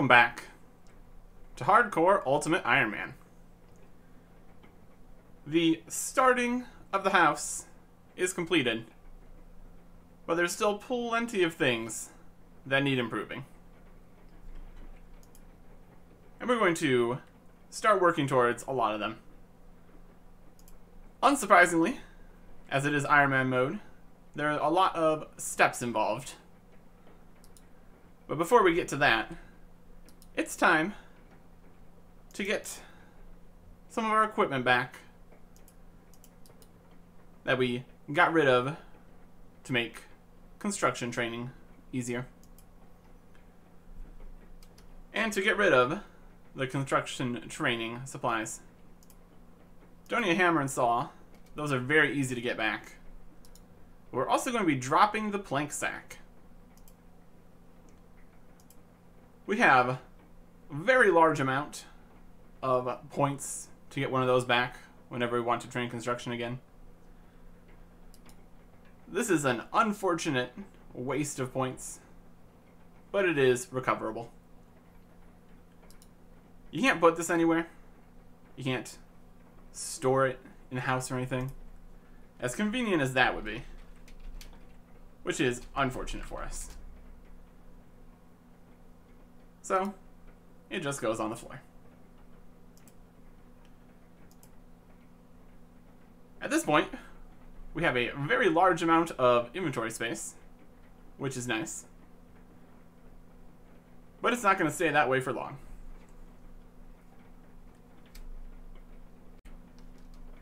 Welcome back to Hardcore Ultimate Iron Man. The starting of the house is completed, but there's still plenty of things that need improving. And we're going to start working towards a lot of them. Unsurprisingly, as it is Iron Man mode, there are a lot of steps involved. But before we get to that, it's time to get some of our equipment back that we got rid of to make construction training easier. And to get rid of the construction training supplies. Don't need a hammer and saw. Those are very easy to get back. We're also going to be dropping the plank sack. We have very large amount of points to get one of those back whenever we want to train construction again. This is an unfortunate waste of points, but it is recoverable. You can't put this anywhere. You can't store it in a house or anything. As convenient as that would be. Which is unfortunate for us. So, it just goes on the floor. At this point, we have a very large amount of inventory space, which is nice. But it's not going to stay that way for long.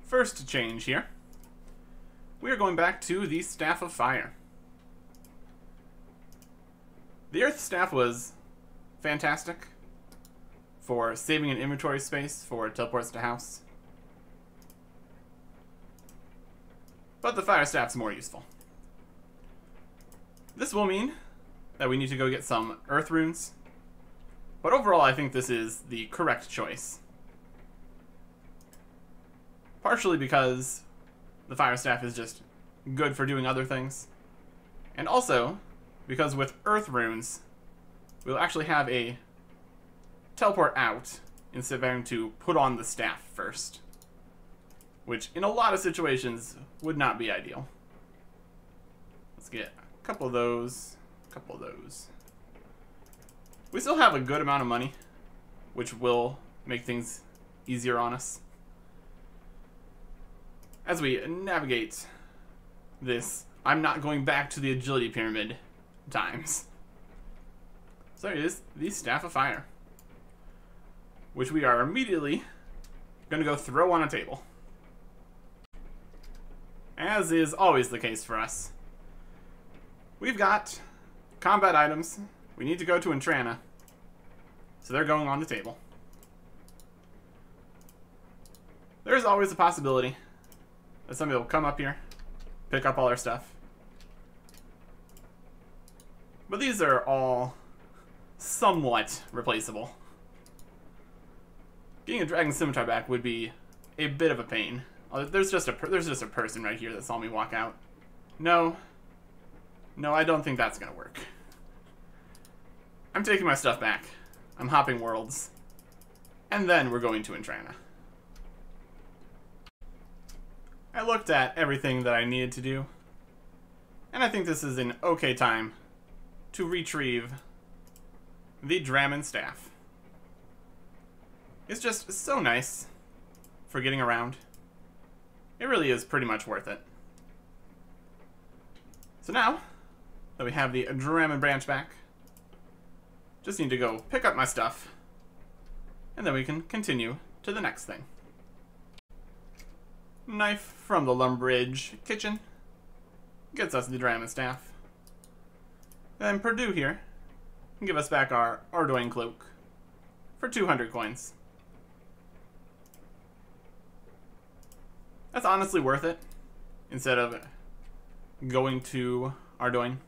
First change here. We are going back to the Staff of Fire. The Earth Staff was fantastic for saving an inventory space for teleports to house. But the Fire Staff's more useful. This will mean that we need to go get some Earth Runes. But overall, I think this is the correct choice. Partially because the Fire Staff is just good for doing other things. And also, because with Earth Runes, we'll actually have a teleport out instead of having to put on the staff first. Which, in a lot of situations, would not be ideal. Let's get a couple of those, a couple of those. We still have a good amount of money, which will make things easier on us as we navigate this, I'm not going back to the agility pyramid times. So it is the Staff of Fire, which we are immediately going to go throw on a table. As is always the case for us. We've got combat items. We need to go to Entrana. So they're going on the table. There's always a possibility that somebody will come up here, pick up all our stuff. But these are all somewhat replaceable. Getting a Dragon Scimitar back would be a bit of a pain. Oh, there's just a there's just a person right here that saw me walk out. No. No, I don't think that's gonna work. I'm taking my stuff back. I'm hopping worlds. And then we're going to Entrana. I looked at everything that I needed to do, and I think this is an okay time to retrieve the Drammen staff. It's just so nice for getting around. It really is pretty much worth it. So now that we have the Drammen branch back, just need to go pick up my stuff, and then we can continue to the next thing. Knife from the Lumbridge kitchen. Gets us the Drammen staff. Then Perdu here can give us back our Ardougne cloak for 200 coins. That's honestly worth it instead of going to Ardougne.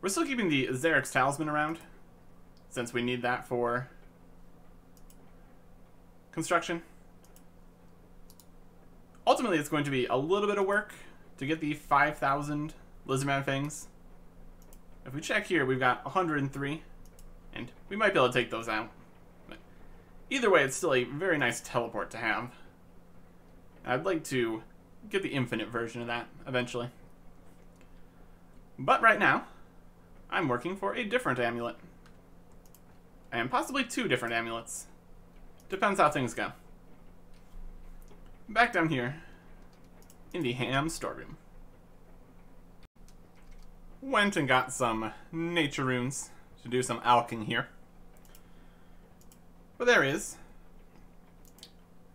We're still keeping the Xeric's Talisman around since we need that for construction. Ultimately, it's going to be a little bit of work to get the 5,000 Lizardman Fangs. If if we check here, we've got 103, and we might be able to take those out. Either way, it's still a very nice teleport to have. I'd like to get the infinite version of that eventually. But right now, I'm working for a different amulet. And possibly two different amulets. Depends how things go. Back down here, in the ham storeroom. Went and got some nature runes to do some alching here. But there is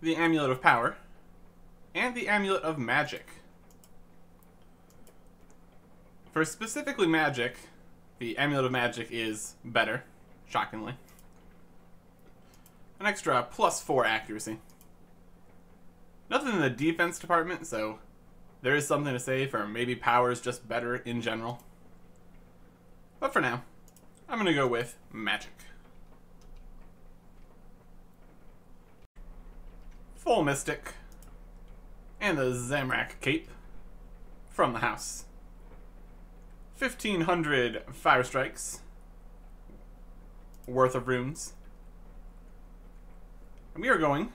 the Amulet of Power and the Amulet of Magic. For specifically magic, the Amulet of Magic is better, shockingly. An extra plus 4 accuracy. Nothing in the defense department, so there is something to say for maybe power is just better in general. But for now, I'm going to go with magic. Full Mystic. And the Zamorak Cape from the house. 1500 fire strikes worth of runes. And we are going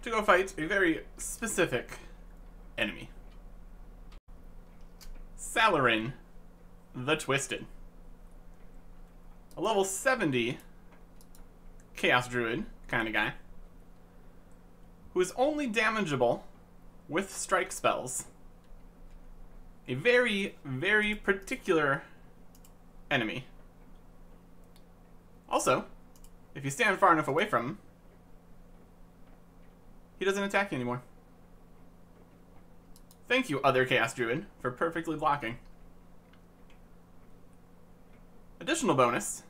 to go fight a very specific enemy. Salarin the Twisted. A level 70 Chaos Druid kind of guy. Who is only damageable with strike spells. A very, very particular enemy. Also, if you stand far enough away from him, he doesn't attack you anymore. Thank you, other Chaos Druid, for perfectly blocking. Additional bonus.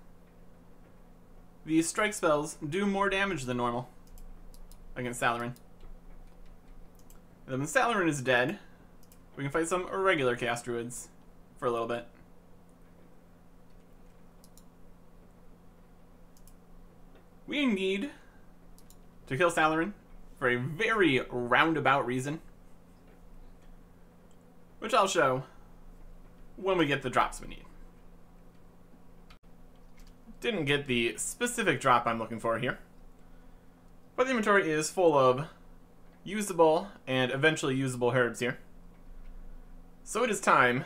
These strike spells do more damage than normal against Salarin. And then when Salarin is dead, we can fight some regular Chaos Druids for a little bit. We need to kill Salarin for a very roundabout reason. Which I'll show when we get the drops we need. Didn't get the specific drop I'm looking for here. But the inventory is full of usable and eventually usable herbs here. So it is time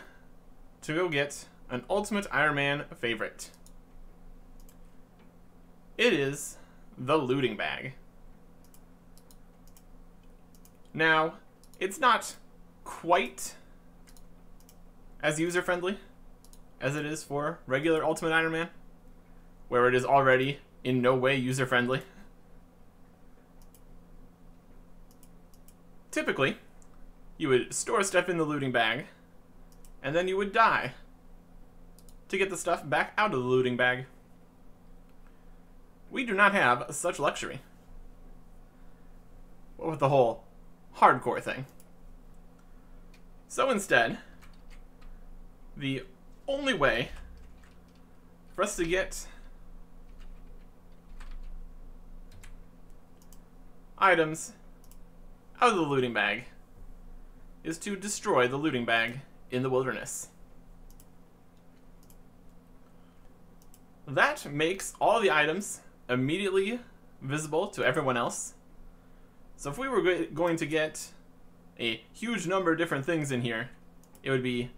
to go get an Ultimate Iron Man favorite. It is the looting bag. Now, it's not quite as user-friendly as it is for regular Ultimate Iron Man, where it is already in no way user-friendly. Typically, you would store stuff in the looting bag, and then you would die to get the stuff back out of the looting bag. We do not have such luxury. What with the whole hardcore thing? So instead, the only way for us to get items out of the looting bag is to destroy the looting bag in the wilderness. That makes all the items immediately visible to everyone else. So if we were going to get a huge number of different things in here, it would be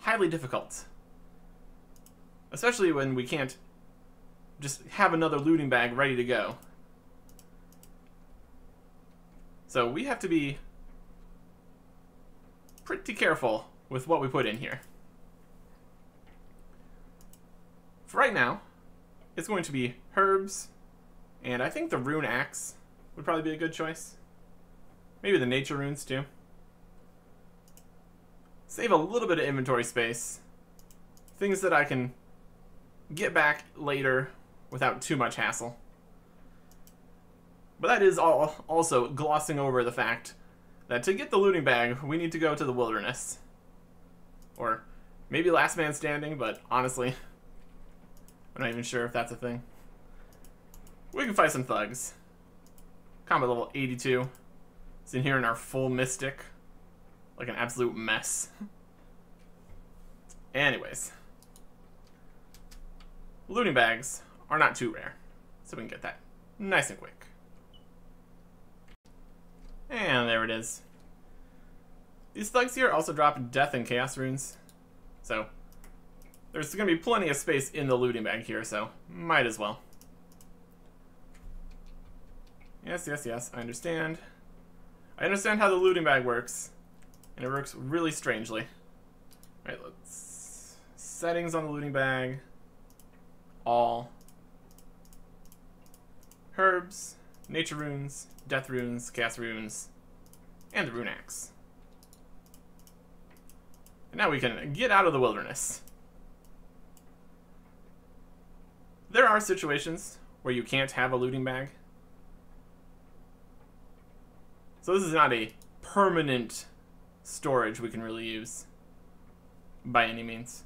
highly difficult. Especially when we can't just have another looting bag ready to go. So we have to be pretty careful with what we put in here. For right now, it's going to be herbs, and I think the rune axe would probably be a good choice. Maybe the nature runes too. Save a little bit of inventory space. Things that I can get back later without too much hassle. But that is all also glossing over the fact that to get the looting bag, we need to go to the wilderness. Or maybe last man standing, but honestly, I'm not even sure if that's a thing. We can fight some thugs. Combat level 82. It's in here in our full mystic. Like an absolute mess. Anyways. Looting bags are not too rare. So we can get that nice and quick. And there it is. These thugs here also drop death and chaos runes. So there's going to be plenty of space in the looting bag here, so might as well. Yes, yes, yes, I understand. I understand how the looting bag works, and it works really strangely. All right, let's... Settings on the looting bag. All. Herbs, nature runes, death runes, chaos runes, and the rune axe. And now we can get out of the wilderness. There are situations where you can't have a looting bag. So this is not a permanent storage we can really use by any means.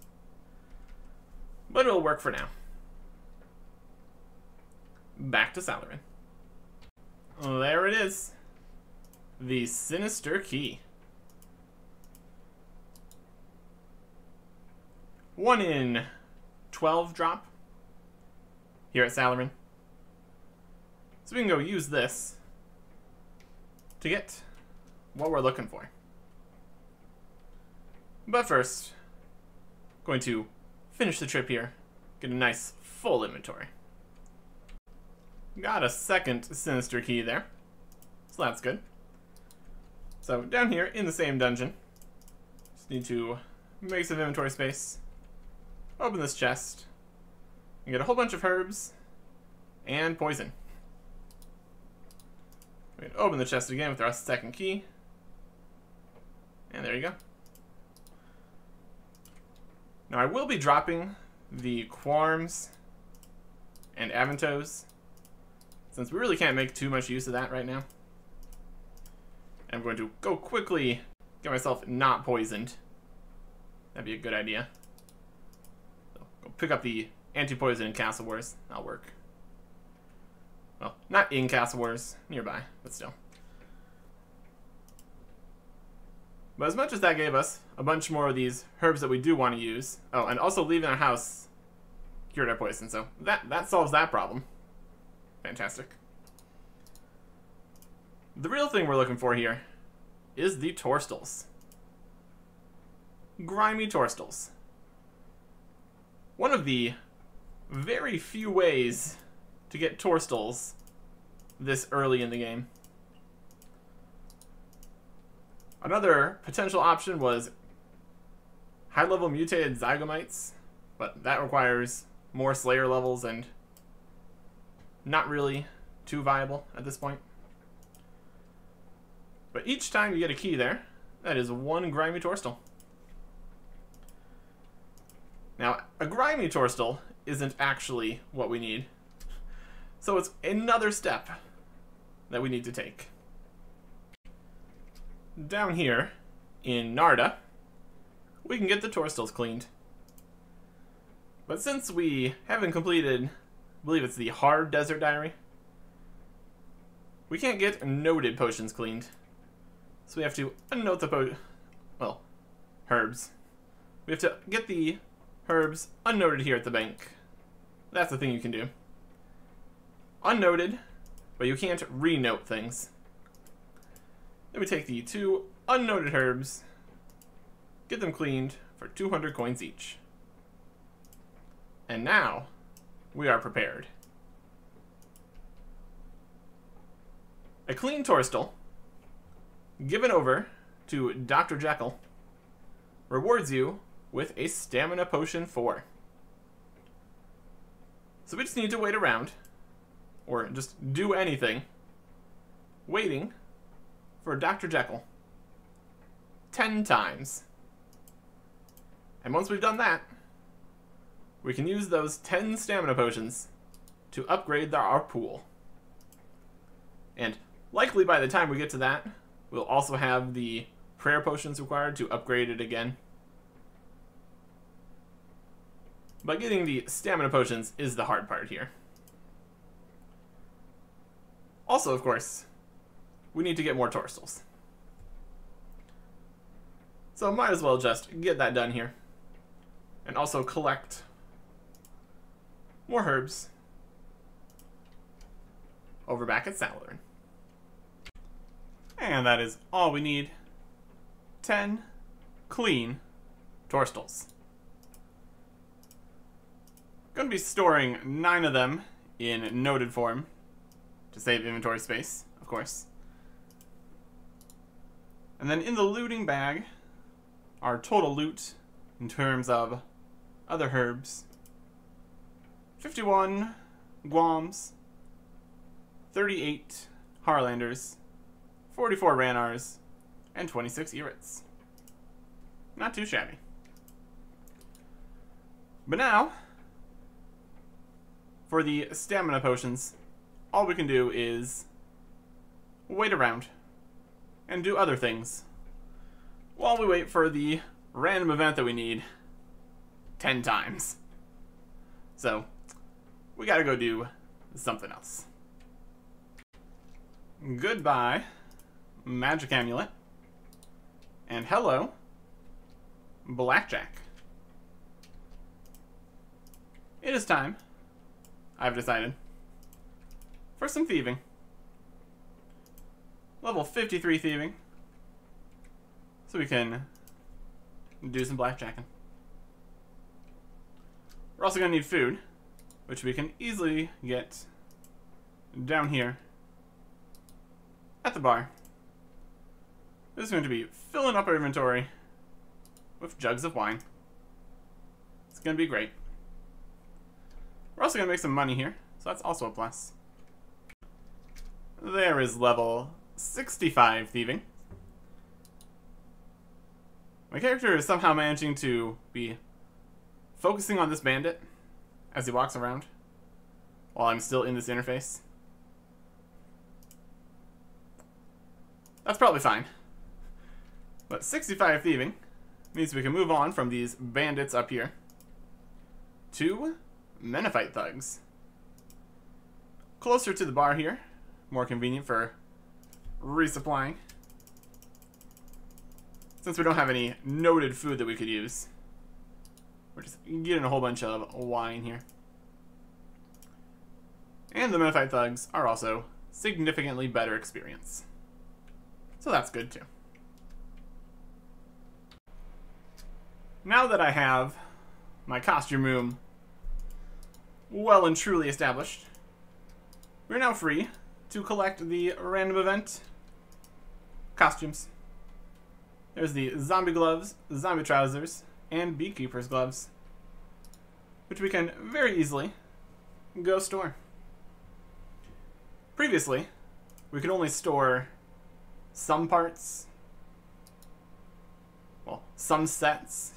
But it'll work for now. Back to Salarin. There it is. The Sinister Key. One in 12 drop here at Salarin. So we can go use this to get what we're looking for. But first, going to finish the trip here, get a nice full inventory. Got a second Sinister Key there, so that's good. So down here in the same dungeon, just need to make some inventory space, open this chest, and get a whole bunch of herbs and poison. We can open the chest again with our second key. And there you go. Now I will be dropping the Kwuarms and Avantoes, since we really can't make too much use of that right now. I'm going to go quickly get myself not poisoned. That'd be a good idea. So, go pick up the anti-poison in Castle Wars. That'll work. Well, not in Castle Wars, nearby, but still. But as much as that gave us a bunch more of these herbs that we do want to use, oh, and also leaving our house cured our poison, so that, that solves that problem. Fantastic. The real thing we're looking for here is the Torstols. Grimy Torstols. One of the very few ways to get Torstols this early in the game. Another potential option was high-level mutated Zygomites, but that requires more Slayer levels and not really too viable at this point. But each time you get a key there, that is one Grimy Torstol. Now, a Grimy Torstol isn't actually what we need. So it's another step that we need to take. Down here in Nardah, we can get the Torstols cleaned. But since we haven't completed, I believe it's the Hard Desert Diary, we can't get noted potions cleaned. So we have to unnote the po- well, herbs. We have to get the herbs unnoted here at the bank. That's the thing you can do. Unnoted, but you can't renote things. Then we take the two unnoted herbs, get them cleaned for 200 coins each. And now, we are prepared. A clean Torstol, given over to Dr. Jekyll, rewards you with a Stamina Potion 4. So we just need to wait around, or just do anything, waiting for Dr. Jekyll 10 times. And once we've done that, we can use those 10 stamina potions to upgrade the, our pool. And likely by the time we get to that, we'll also have the prayer potions required to upgrade it again. But getting the stamina potions is the hard part here. Also, of course, we need to get more Torstols. So might as well just get that done here. and also collect more herbs over back at Salarin. And that is all we need. 10 clean Torstols. Going to be storing 9 of them in noted form to save inventory space, of course. And then in the looting bag, our total loot in terms of other herbs 51 Guams, 38 Harralanders, 44 Ranarrs, and 26 Irits. Not too shabby. But now, for the stamina potions, all we can do is wait around and do other things while we wait for the random event that we need 10 times. So, we gotta go do something else. Goodbye, Magic Amulet. And hello, Blackjack. It is time, I've decided, for some thieving. Level 53 thieving. So we can do some blackjacking. We're also going to need food, which we can easily get down here at the bar. This is going to be filling up our inventory with jugs of wine. It's going to be great. We're also going to make some money here, so that's also a plus. There is level 65 thieving. My character is somehow managing to be focusing on this bandit as he walks around while I'm still in this interface. That's probably fine. But 65 thieving means we can move on from these bandits up here to Menaphite thugs. Closer to the bar here, more convenient for resupplying. Since we don't have any noted food that we could use. We're just getting a whole bunch of wine here. And the Menaphite thugs are also significantly better experience. So that's good too. Now that I have my costume room well and truly established, we're now free to collect the random event costumes. There's the zombie gloves, zombie trousers, and beekeeper's gloves, which we can very easily go store. Previously, we could only store some parts, well, some sets,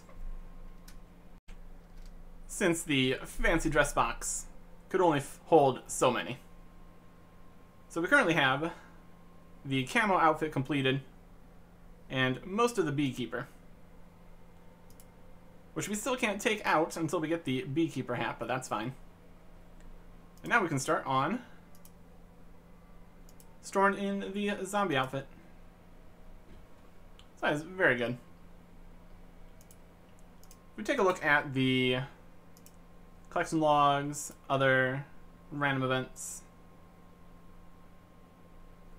since the fancy dress box could only hold so many. So we currently have the camo outfit completed and most of the beekeeper. Which we still can't take out until we get the beekeeper hat, but that's fine. And now we can start on storing in the zombie outfit. So that is very good. We take a look at the collection logs, other random events,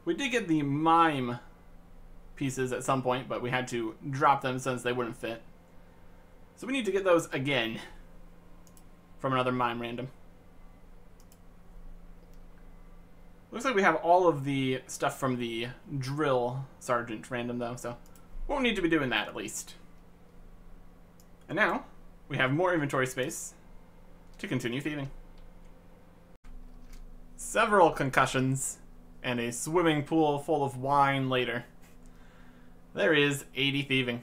we did get the mime pieces at some point, but we had to drop them since they wouldn't fit. So we need to get those again from another mime random. Looks like we have all of the stuff from the drill sergeant random though, so won't need to be doing that at least. And now we have more inventory space to continue thieving. Several concussions and a swimming pool full of wine later. There is 80 thieving.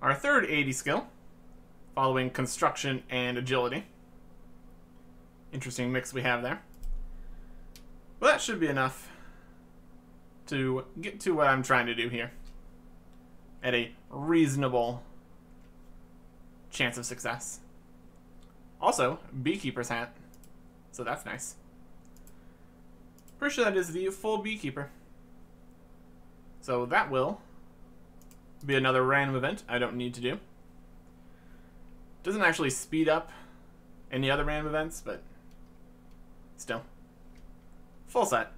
Our third 80 skill, following construction and agility. Interesting mix we have there. Well, that should be enough to get to what I'm trying to do here at a reasonable chance of success. Also, beekeeper's hat, so that's nice. Pretty sure that is the full beekeeper. So that will be another random event I don't need to do. Doesn't actually speed up any other random events, but still. Full set.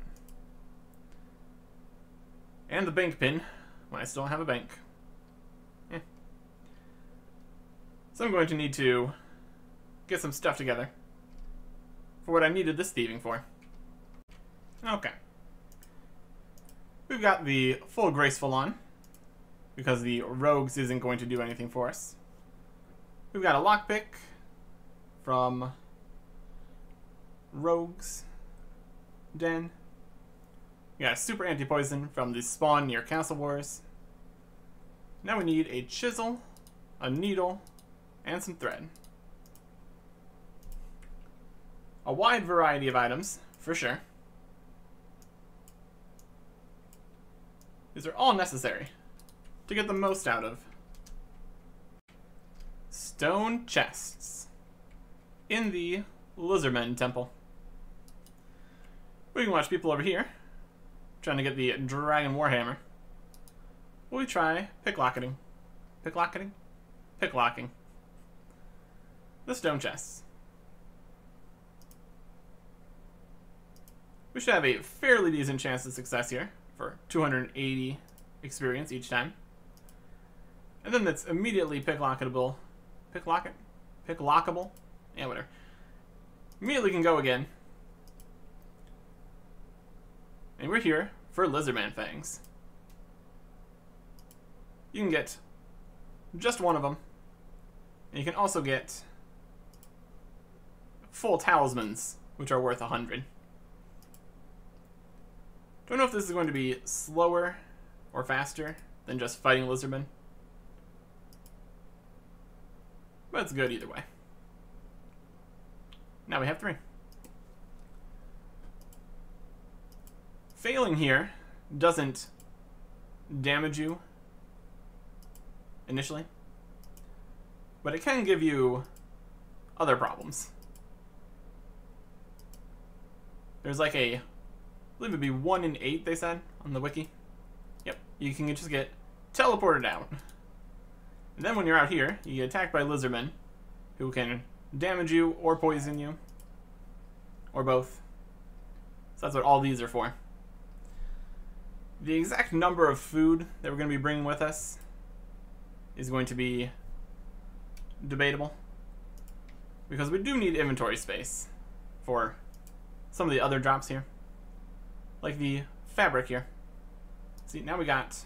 And the bank pin, when I still have a bank. Eh. So I'm going to need to get some stuff together for what I needed this thieving for. Okay. We've got the full graceful on, because the rogues isn't going to do anything for us. We've got a lockpick from rogues den. We got super anti-poison from the spawn near Castle Wars. Now we need a chisel, a needle, and some thread. A wide variety of items, for sure. These are all necessary to get the most out of. Stone chests in the Lizardmen Temple. We can watch people over here trying to get the Dragon Warhammer. We try picklocketing. Picklocketing? Picklocking. The stone chests. We should have a fairly decent chance of success here for 280 experience each time. And then that's immediately picklockable. Picklocket? Picklockable? Yeah, whatever. Immediately can go again. And we're here for Lizardman Fangs. You can get just one of them. And you can also get full talismans, which are worth a 100. Don't know if this is going to be slower or faster than just fighting lizardmen. But it's good either way. Now we have three. Failing here doesn't damage you initially, but it can give you other problems. There's like a, I believe it'd be 1 in 8, they said, on the wiki. Yep, you can just get teleported out. And then when you're out here, you get attacked by lizardmen, who can damage you or poison you, or both. So that's what all these are for. The exact number of food that we're going to be bringing with us is going to be debatable. Because we do need inventory space for some of the other drops here. Like the fabric here. See, now we got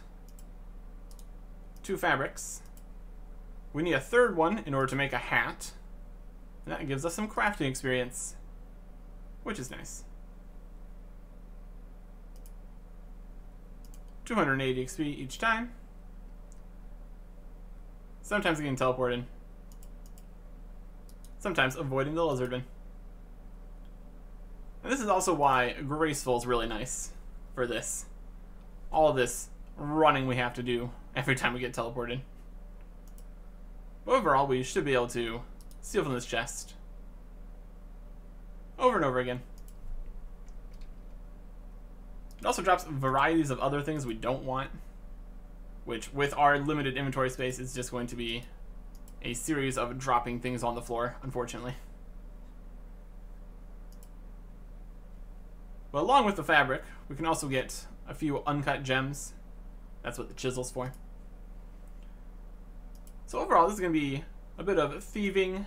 two fabrics. We need a third one in order to make a hat. And that gives us some crafting experience, which is nice. 280 XP each time. Sometimes getting teleported. Sometimes avoiding the lizardman. And this is also why Graceful is really nice for this. All this running we have to do every time we get teleported. Overall, we should be able to steal from this chest. Over and over again. It also drops varieties of other things we don't want, which with our limited inventory space is just going to be a series of dropping things on the floor, unfortunately. But along with the fabric, we can also get a few uncut gems. That's what the chisel's for. So overall, this is going to be a bit of thieving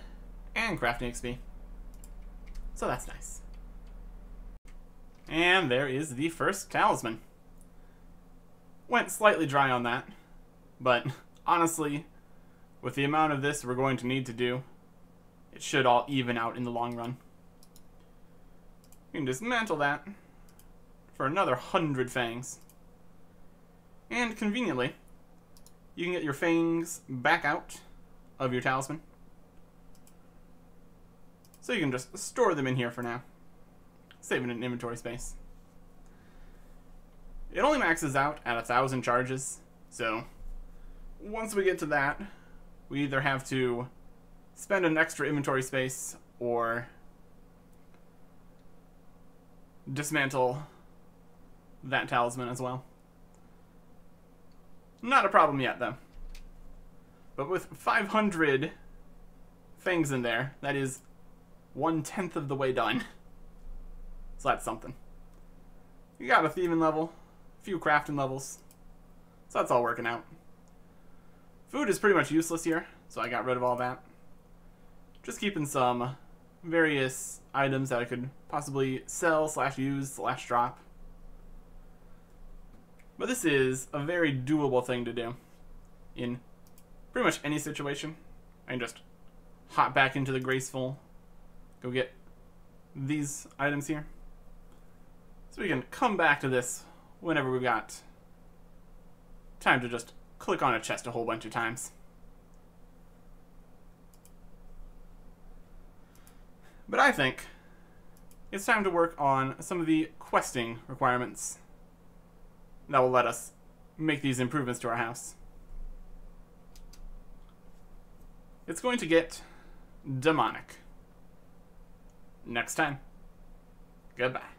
and crafting XP. So that's nice. And there is the first talisman. Went slightly dry on that, but honestly, with the amount of this we're going to need to do, it should all even out in the long run. We can dismantle that for another hundred fangs. And conveniently, you can get your fangs back out of your talisman. So you can just store them in here for now saving an inventory space. It only maxes out at a thousand charges, so once we get to that, we either have to spend an extra inventory space or dismantle that talisman as well. Not a problem yet, though. But with 500 things in there. That is one tenth of the way done. So that's something. You got a thieving level, a few crafting levels. So that's all working out. Food is pretty much useless here, so I got rid of all that. Just keeping some various items that I could possibly sell slash use slash drop. But this is a very doable thing to do in pretty much any situation. I can just hop back into the graceful, go get these items here. So we can come back to this whenever we've got time to just click on a chest a whole bunch of times. But I think it's time to work on some of the questing requirements that will let us make these improvements to our house. It's going to get demonic. Next time. Goodbye.